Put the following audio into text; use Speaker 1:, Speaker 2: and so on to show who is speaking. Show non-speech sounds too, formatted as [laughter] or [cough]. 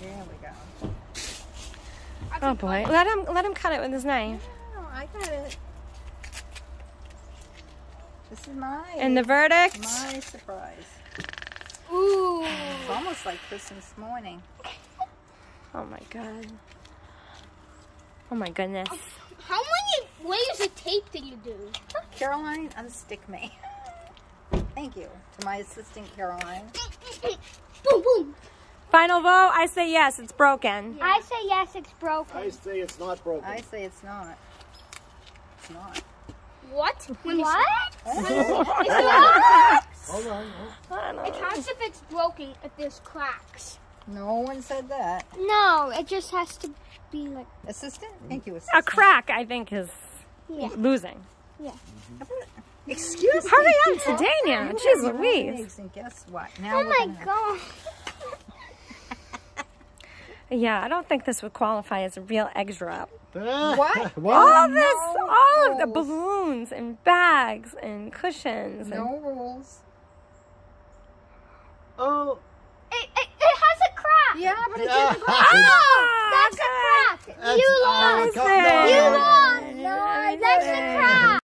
Speaker 1: There we go.
Speaker 2: Oh boy. Let him let him cut it with his knife.
Speaker 1: Oh, I got it. This is my
Speaker 2: And the verdict?
Speaker 1: my surprise.
Speaker 3: Ooh.
Speaker 1: It's almost like Christmas morning.
Speaker 2: Oh my god. Oh my goodness.
Speaker 3: How many layers of tape did you do?
Speaker 1: Caroline, unstick me. [laughs] Thank you to my assistant Caroline. [laughs]
Speaker 3: boom, boom.
Speaker 2: Final vote, I say yes, it's broken.
Speaker 4: I say yes, it's broken.
Speaker 5: I say it's not broken.
Speaker 1: I say it's not. It's not.
Speaker 3: What? [laughs] What? me
Speaker 4: What?
Speaker 5: Hold on.
Speaker 2: I
Speaker 3: It has if it's broken if there's cracks.
Speaker 1: No one said that.
Speaker 4: No, it just has to be like
Speaker 1: Assistant? Mm-hmm. Thank you, assistant.
Speaker 2: A crack, I think, is losing.
Speaker 4: Yeah.
Speaker 2: losing.
Speaker 1: Excuse me.
Speaker 2: Hurry up, Sedania. Jeez
Speaker 1: You rolled
Speaker 2: Louise.
Speaker 1: And guess what? Now
Speaker 4: Oh my
Speaker 1: gonna
Speaker 4: god.
Speaker 2: Yeah, I don't think this would qualify as a real egg drop. [laughs]
Speaker 1: What?
Speaker 2: All this,
Speaker 1: No
Speaker 2: all of the balloons and bags and cushions. And
Speaker 1: No rules.
Speaker 5: Oh.
Speaker 4: It, it, it has a crack.
Speaker 1: Yeah, but it
Speaker 5: Yeah.
Speaker 1: didn't. [laughs]
Speaker 4: Crack.
Speaker 5: Oh,